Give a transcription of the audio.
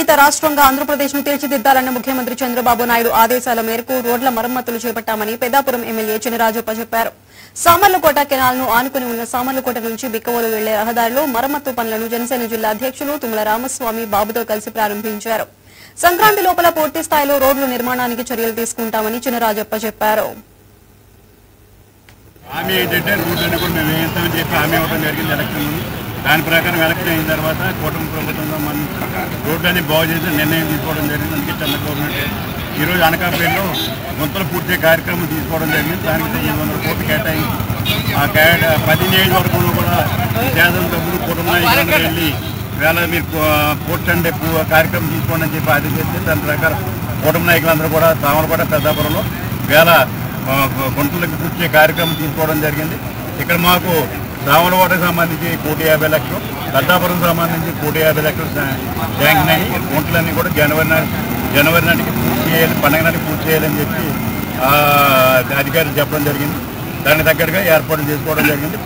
రహిత రాష్ట్రంగా ఆంధ్రప్రదేశ్ను తీర్చిదిద్దాలన్న ముఖ్యమంత్రి చంద్రబాబు నాయుడు ఆదేశాల మేరకు రోడ్ల మరమ్మతులు చేపట్టామని పెద్దాపురం ఎమ్మెల్యే చినరాజప్ప చెప్పారు. సామర్లకోట కెనాల్ను ఆనుకుని ఉన్న సామర్లకోట నుంచి బిక్కవోలు వెళ్ళే రహదారిలో మరమ్మతు పనులను జనసేన జిల్లా అధ్యక్షులు తుమ్మల రామస్వామి బాబుతో కలిసి ప్రారంభించారు. సంక్రాంతి లోపల పూర్తి స్థాయిలో రోడ్ల నిర్మాణానికి చర్యలు తీసుకుంటామని చినరాజప్ప చెప్పారు. హామీ ఏంటంటే రోడ్లన్నీ కూడా మేము వేయిస్తామని చెప్పి హామీ ఇవ్వడం జరిగింది ఎలక్షన్ దాని ప్రకారం ఎలక్షన్ అయిన తర్వాత కూటమి ప్రభుత్వంలో మనం రోడ్లన్నీ బాగు చేసి నిర్ణయం తీసుకోవడం జరిగింది. అందుకే చంద్రబాబు ఈరోజు అనకాపల్లిలో గుంతలు పూర్తి కార్యక్రమం తీసుకోవడం జరిగింది. దానికి తొమ్మిది వందల కోట్లు కేటాయించి ఆ కేట పది నియోజకవర్గంలో కూడా పేదల డబ్బులు కుటుంబ నాయకులందరూ వెళ్ళి వేళ మీరు కోర్టు అండ్ కార్యక్రమం తీసుకోండి అని చెప్పి ఆదేశిస్తే దాని ప్రకారం కుటుంబ నాయకులందరూ కూడా తామరపేట పెద్దాపురంలో వేళ గుంటలకు పూర్తి కార్యక్రమం తీసుకోవడం జరిగింది. ఇక్కడ మాకు రామలవాడకు సంబంధించి కోటి యాభై లక్షలు పెద్దాపురం సంబంధించి కోటి యాభై లక్షలు ట్యాంక్ అయ్యి గుంటలన్నీ కూడా జనవరి నాటి జనవరి నాటికి పూర్తి చేయాలి పండగ నాటికి పూర్తి చేయాలని చెప్పి ఆ, అధికారులు చెప్పడం జరిగింది. దానికి తగ్గట్టుగా ఏర్పాటు చేసుకోవడం జరిగింది.